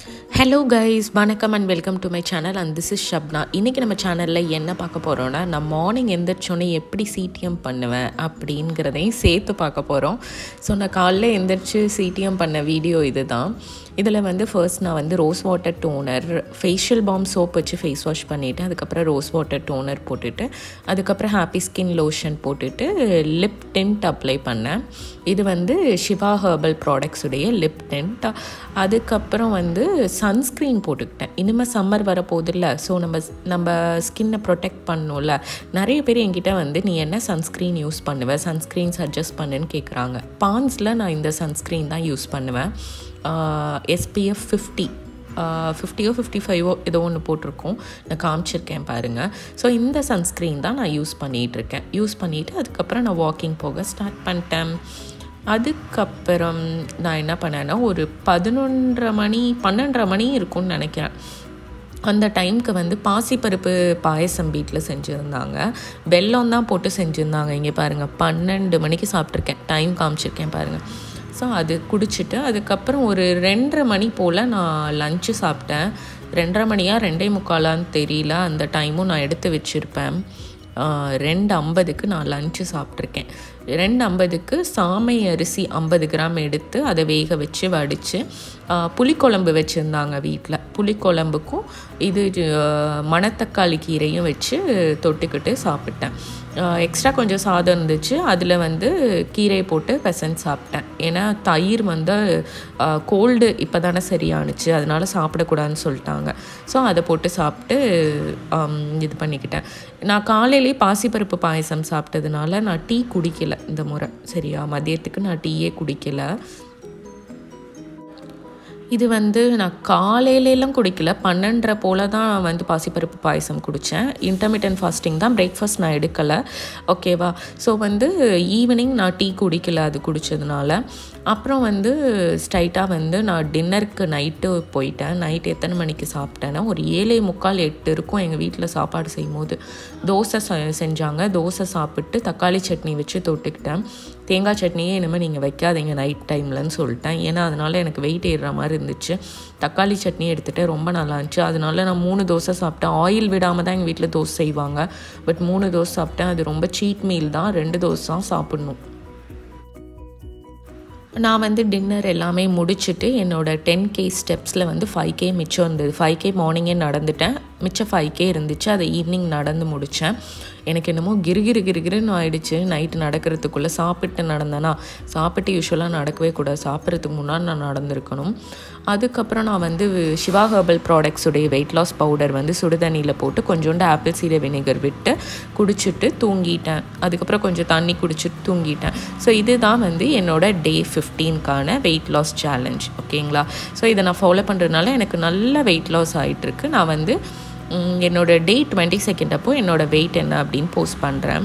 Hello guys வணக்கம் and welcome to my channel and this is Shabna இன்றைக்கி நம்ம சேனலில் என்ன பார்க்க போகிறோன்னா நான் மார்னிங் எந்திரிச்சோன்னே எப்படி சிடிஎம் பண்ணுவேன் அப்படிங்கிறதையும் சேர்த்து பார்க்க போகிறோம் ஸோ நான் காலைல எந்திரிச்சு சிடிஎம் பண்ண வீடியோ இது தான் இதில் வந்து ஃபர்ஸ்ட் நான் வந்து rose water toner facial balm soap வச்சு ஃபேஸ் வாஷ் பண்ணிவிட்டு அதுக்கப்புறம் ரோஸ் வாட்டர் டோனர் போட்டுட்டு அதுக்கப்புறம் ஹாப்பி ஸ்கின் லோஷன் போட்டுட்டு லிப் டென்ட் அப்ளை பண்ணேன். இது வந்து சிவா ஹெர்பல் ப்ராடக்ட்ஸுடைய லிப் டென்ட் அதுக்கப்புறம் வந்து சன்ஸ்க்ரீன் போட்டுக்கிட்டேன். இனிமேல் சம்மர் வர ஸோ நம்ம நம்ம ஸ்கின்னை ப்ரொடெக்ட் பண்ணணும்ல. நிறைய பேர் என்கிட்ட வந்து நீ என்ன சன்ஸ்க்ரீன் யூஸ் பண்ணுவேன் சன்ஸ்க்ரீன் சஜஸ்ட் பண்ணுன்னு கேட்குறாங்க பான்ஸில் நான் இந்த சன்ஸ்க்ரீன் தான் யூஸ் பண்ணுவேன். எஸ்பிஎஃப் ஃபிஃப்டி ஃபிஃப்டியோ ஃபிஃப்டி ஃபைவோ ஏதோ ஒன்று போட்டிருக்கோம். நான் காமிச்சிருக்கேன் பாருங்கள் ஸோ இந்த சன்ஸ்க்ரீன் தான் நான் யூஸ் பண்ணிகிட்ருக்கேன் யூஸ் பண்ணிவிட்டு அதுக்கப்புறம் நான் வாக்கிங் போக ஸ்டார்ட் பண்ணிட்டேன். அதுக்கப்புறம் நான் என்ன பண்ணேன்னா ஒரு பதினொன்றரை மணி பன்னெண்டரை மணி இருக்கும்னு நினைக்கிறேன். அந்த டைமுக்கு வந்து பாசிப்பருப்பு பாயசம் வீட்டில் செஞ்சுருந்தாங்க. வெல்லம் தான் போட்டு செஞ்சுருந்தாங்க. இங்கே பாருங்கள் பன்னெண்டு மணிக்கு சாப்பிட்ருக்கேன் டைம் காமிச்சிருக்கேன் பாருங்கள் ஸோ அது குடிச்சிட்டு அதுக்கப்புறம் ஒரு ரெண்டரை மணி போல் நான் லஞ்சு சாப்பிட்டேன். ரெண்டரை மணியா ரெண்டே முக்காலான்னு தெரியல. அந்த டைமும் நான் எடுத்து வச்சுருப்பேன். ரெண்டு ஐம்பதுக்கு நான் லஞ்சு சாப்பிட்ருக்கேன் ரெண்டு ஐம்பதுக்கு சாமை அரிசி ஐம்பது கிராம் எடுத்து அதை வேக வச்சு வடித்து புளிக்குழம்பு வச்சுருந்தாங்க வீட்டில் புளிக்குழம்புக்கும் இது மணத்தக்காளி கீரையும் வச்சு தொட்டுக்கிட்டு சாப்பிட்டேன். எக்ஸ்ட்ரா கொஞ்சம் சாதம் இருந்துச்சு. அதில் வந்து கீரையை போட்டு பெசன்ட் சாப்பிட்டேன். ஏன்னா தயிர் வந்து கோல்டு இப்போ தானே சரியானுச்சு. அதனால் சாப்பிடக்கூடாதுன்னு சொல்லிட்டாங்க. ஸோ அதை போட்டு சாப்பிட்டு இது பண்ணிக்கிட்டேன். நான் காலையிலே பாசிப்பருப்பு பாயசம் சாப்பிட்டதுனால நான் டீ குடிக்கலை இந்த முறை. சரியா? மதியத்துக்கு நான் டீயே குடிக்கலை. இது வந்து நான் காலையிலலாம் குடிக்கல. பன்னெண்டரை போல் தான் வந்து பாசிப்பருப்பு பாயசம் குடித்தேன் இன்டர்மீடியன் ஃபாஸ்டிங் தான் பிரேக்ஃபாஸ்ட் நான் எடுக்கலை. ஓகேவா ஸோ வந்து ஈவினிங் நான் டீ குடிக்கல அது குடித்ததுனால அப்புறம் வந்து ஸ்ட்ரைட்டாக வந்து நான் டின்னருக்கு நைட்டு போயிட்டேன். நைட் எத்தனை மணிக்கு சாப்பிட்டேன்னா ஒரு ஏழே முக்கால் எட்டு இருக்கும் எங்கள் வீட்டில் சாப்பாடு செய்யும் போது தோசை செஞ்சாங்க. தோசை சாப்பிட்டு தக்காளி சட்னி வச்சு தொட்டுக்கிட்டேன். தேங்காய் சட்னியே இனிமேல் நீங்கள் வைக்காதீங்க நைட் டைம்லன்னு சொல்லிட்டேன். ஏன்னா அதனால் எனக்கு வெயிட் ஏறுற மாதிரி இருந்துச்சு. தக்காளி சட்னி எடுத்துகிட்டு ரொம்ப நல்லா இருந்துச்சு. அதனால நான் மூணு தோசை சாப்பிட்டேன். ஆயில் விடாமல் தான் எங்கள் வீட்டில் தோசை செய்வாங்க. பட் மூணு தோசை சாப்பிட்டேன். அது ரொம்ப சீட் மீல் தான். ரெண்டு தோசை தான் சாப்பிட்ணும். நான் வந்து டின்னர் எல்லாமே முடிச்சுட்டு என்னோடய டென் கே ஸ்டெப்ஸில் வந்து ஃபைவ் கே மிச்சம் இருந்தது. ஃபைவ் கே மார்னிங்கே நடந்துட்டேன். மிச்ச ஃபைவ் கே இருந்துச்சு. அதை ஈவினிங் நடந்து முடித்தேன் எனக்கு என்னமோ கிருகிரு கிருகிருன்னு ஆயிடுச்சு. நைட்டு நடக்கிறதுக்குள்ளே சாப்பிட்டு நடந்தேன்னா சாப்பிட்டு யூஸ்வலாக நடக்கவே கூடாது. சாப்பிட்றதுக்கு முன்னாடி நான் நடந்திருக்கணும். அதுக்கப்புறம் நான் வந்து சிவா ஹெர்பல் ப்ராடக்ட்ஸுடைய வெயிட் லாஸ் பவுடர் வந்து சுடுதண்ணியில் போட்டு கொஞ்சோண்டு ஆப்பிள் சீடை வினிகர் விட்டு குடிச்சிட்டு தூங்கிட்டேன். அதுக்கப்புறம் கொஞ்சம் தண்ணி குடிச்சிட்டு தூங்கிட்டேன். ஸோ இதுதான் வந்து என்னோடய டே ஃபிஃப்டீன்கான வெயிட் லாஸ் சேலஞ்ச் ஓகேங்களா ஸோ இதை நான் ஃபாலோ பண்ணுறதுனால எனக்கு நல்ல வெயிட் லாஸ் ஆகிட்டுருக்கு நான் வந்து என்னோடய டே டுவெண்ட்டி செகண்ட் அப்போ என்னோடய வெயிட் என்ன அப்படின்னு போஸ்ட் பண்ணுறேன்